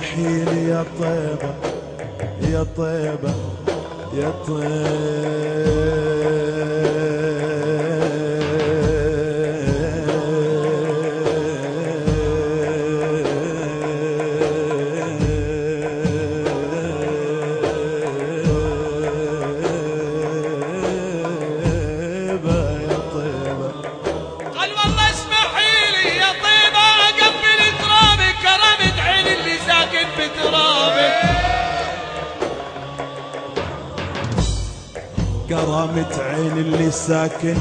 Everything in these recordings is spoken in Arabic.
لي يا طيبة يا طيبة يا طيبة. كرامة عين اللي ساكن.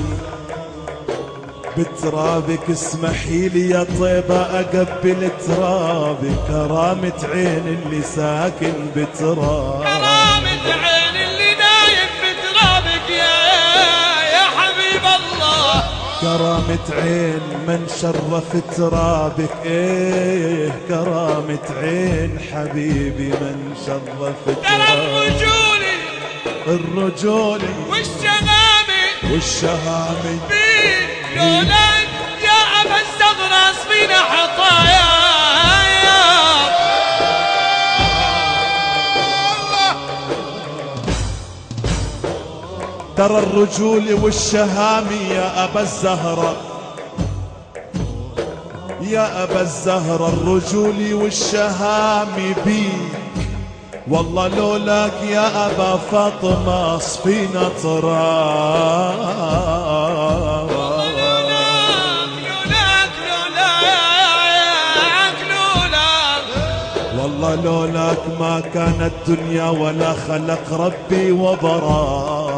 بترابك اسمحي لي يا طيبة أقبل ترابك كرامة عين اللي ساكن بترابك كرامة عين اللي نايم بترابك يا يا حبيب الله. كرامة عين من شرف ترابك. إيه كرامة عين حبيبي من شرف ترابك. الرجولي والشهامي بيك لولاك يا أبا الزغراس فينا حطايا ترى الرجول والشهامي يا أبا الزهرة. يا أبا الزهرة الرجول والشهامي بيك والله لولاك يا أبا فاطمة صفينا تراب والله لولاك ما كانت دنيا ولا خلق ربي وبرا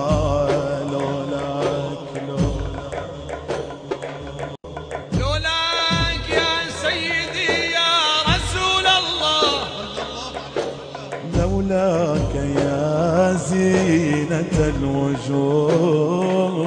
لولاك يا زينة الوجود.